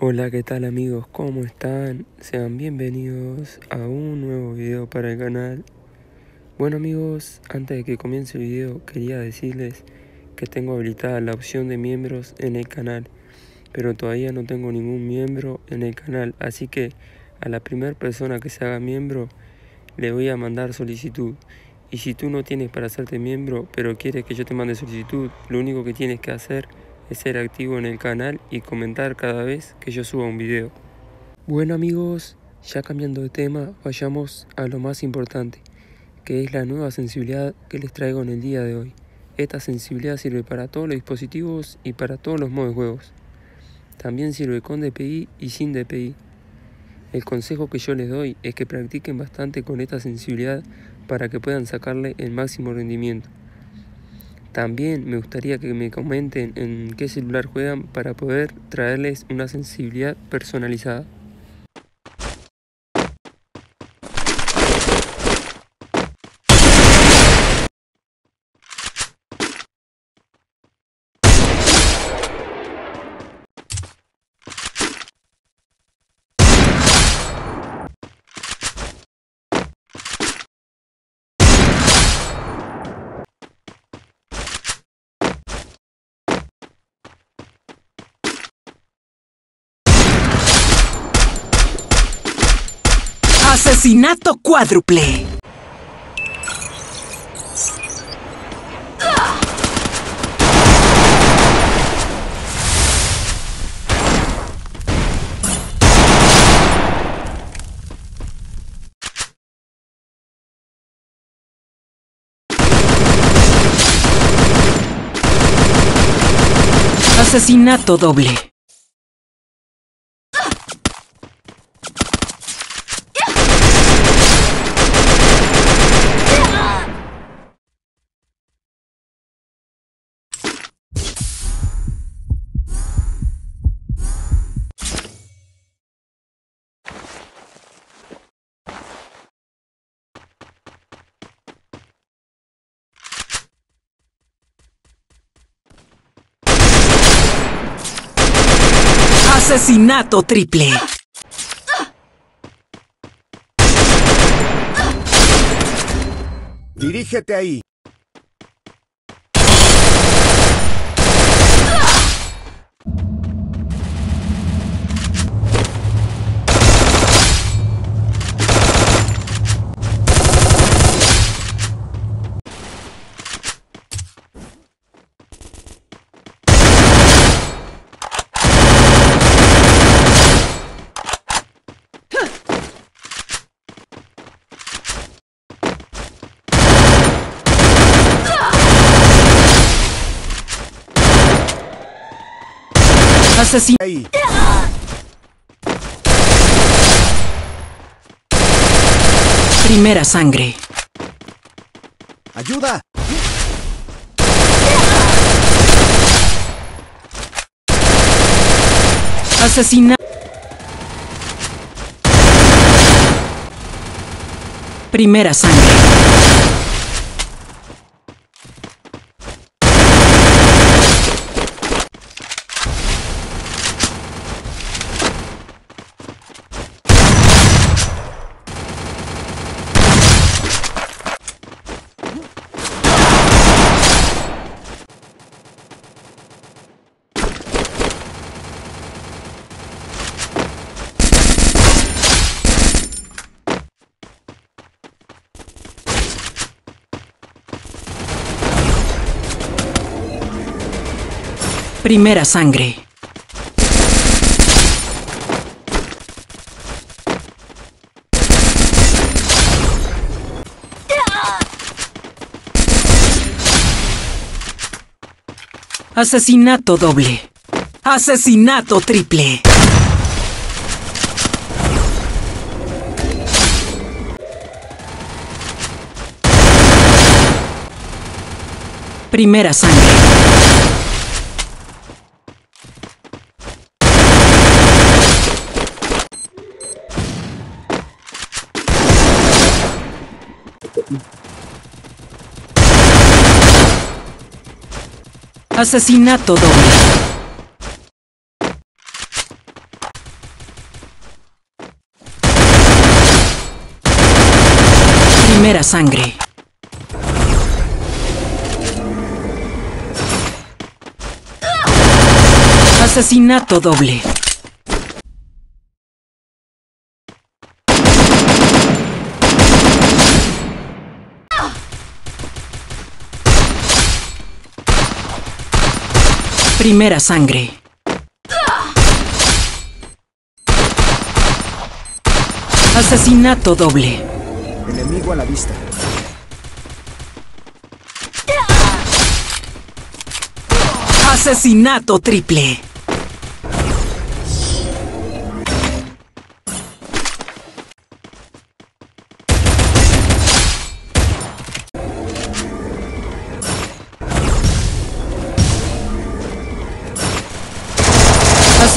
Hola, ¿qué tal amigos? ¿Cómo están? Sean bienvenidos a un nuevo video para el canal. Bueno amigos, antes de que comience el video quería decirles que tengo habilitada la opción de miembros en el canal, pero todavía no tengo ningún miembro en el canal, así que a la primera persona que se haga miembro le voy a mandar solicitud. Y si tú no tienes para hacerte miembro, pero quieres que yo te mande solicitud, lo único que tienes que hacer es ser activo en el canal y comentar cada vez que yo suba un video. Bueno amigos, ya cambiando de tema, vayamos a lo más importante, que es la nueva sensibilidad que les traigo en el día de hoy. Esta sensibilidad sirve para todos los dispositivos y para todos los modos de juegos. También sirve con DPI y sin DPI. El consejo que yo les doy es que practiquen bastante con esta sensibilidad para que puedan sacarle el máximo rendimiento. También me gustaría que me comenten en qué celular juegan para poder traerles una sensibilidad personalizada. Asesinato cuádruple. Asesinato doble. Asesinato triple. Dirígete ahí. Asesinato. Ahí. Primera sangre. ¡Ayuda! Asesinato. Primera sangre. Primera sangre. Asesinato doble. Asesinato triple. Primera sangre. Asesinato doble. Primera sangre. Asesinato doble. Primera sangre. Asesinato doble. Enemigo a la vista. Asesinato triple.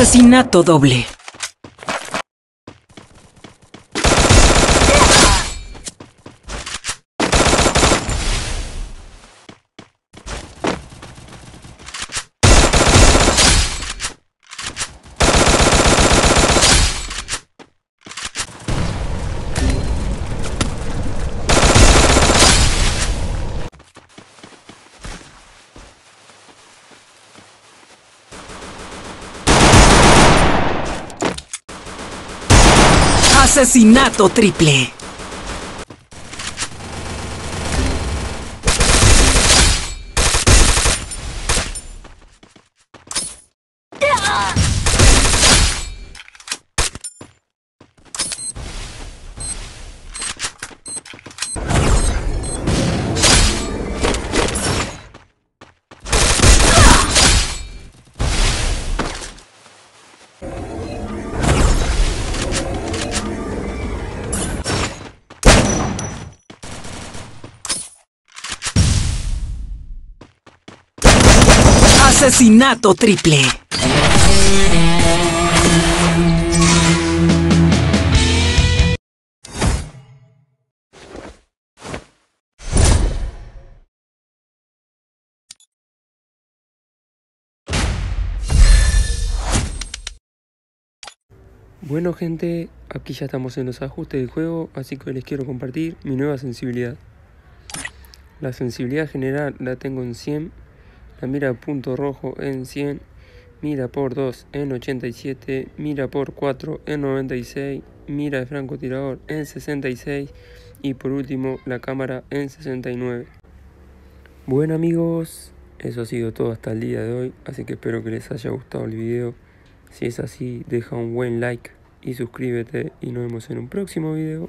Asesinato doble. Asesinato triple. Asesinato triple. Bueno gente, aquí ya estamos en los ajustes del juego, así que les quiero compartir mi nueva sensibilidad. La sensibilidad general la tengo en 100, mira punto rojo en 100, mira por 2 en 87, mira por 4 en 96, mira de francotirador en 66 y por último la cámara en 69. Bueno amigos, eso ha sido todo hasta el día de hoy, así que espero que les haya gustado el video. Si es así, deja un buen like y suscríbete y nos vemos en un próximo video.